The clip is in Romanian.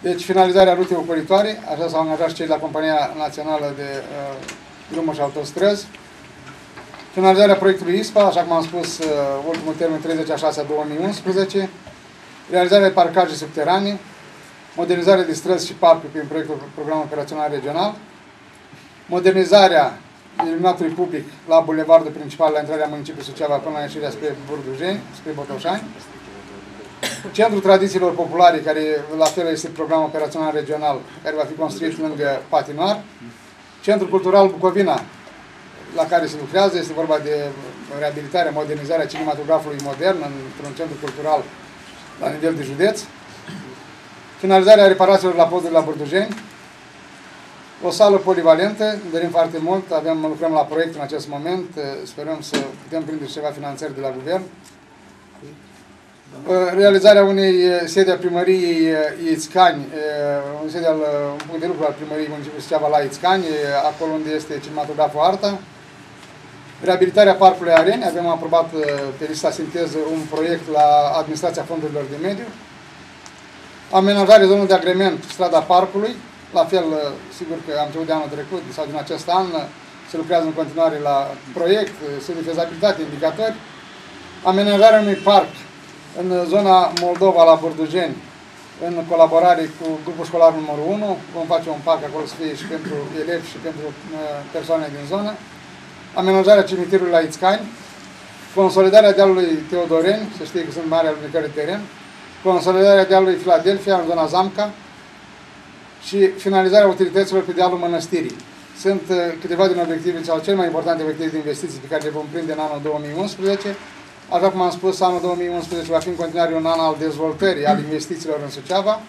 Deci, finalizarea rutei ocolitoare, așa s-au angajat și cei de la Compania Națională de uh, Drumuri și Autostrăzi. Finalizarea proiectului ISPA, așa cum am spus, uh, ultimul termen 30 a 6 2011. Realizarea de parcaje subterane, modernizarea de străzi și parcuri prin proiectul Program Operațional Regional, modernizarea iluminatului public la bulevardul principal la intrarea municipiului Suceava până la ieșirea spre Burdujeni, spre Botoșani, Centrul Tradițiilor Populare, care la fel este program operațional regional, care va fi construit lângă Patinoar, Centrul Cultural Bucovina, la care se lucrează, este vorba de reabilitarea, modernizarea cinematografului modern într-un centru cultural la nivel de județ, finalizarea reparațiilor la podul la Burdujeni, o sală polivalentă, dorim foarte mult, avem, lucrăm la proiect în acest moment, sperăm să putem prinde ceva finanțări de la guvern. Realizarea unei sedi a primăriei Ițcani, un sedi al, un punct de lucru al primăriei municipiului Suceava la Ițcani, acolo unde este cinematograful Arta. Reabilitarea Parcului Areni, avem aprobat pe lista sinteză un proiect la Administrația Fondurilor de Mediu. Amenajare zonul de agrement, strada Parcului, la fel, sigur că am început de anul trecut sau din acest an, se lucrează în continuare la proiect, studii de fezabilitate, indicatori. Amenajarea unui parc în zona Moldova, la Burdujeni, în colaborare cu grupul școlar numărul 1. Vom face un parc acolo să fie și pentru elevi și pentru persoane din zonă. Amenajarea cimitirului la Ițcani, consolidarea dealului Teodoreni, să știe că sunt mari alunecări de teren, consolidarea dealului Filadelfia în zona Zamca, și finalizarea utilităților pe dealul mănăstirii. Sunt uh, câteva din obiective sau cele mai importante obiective de investiții pe care le vom prinde în anul 2011. Așa cum am spus, anul 2011 va fi în continuare un an al dezvoltării, al investițiilor în Suceava.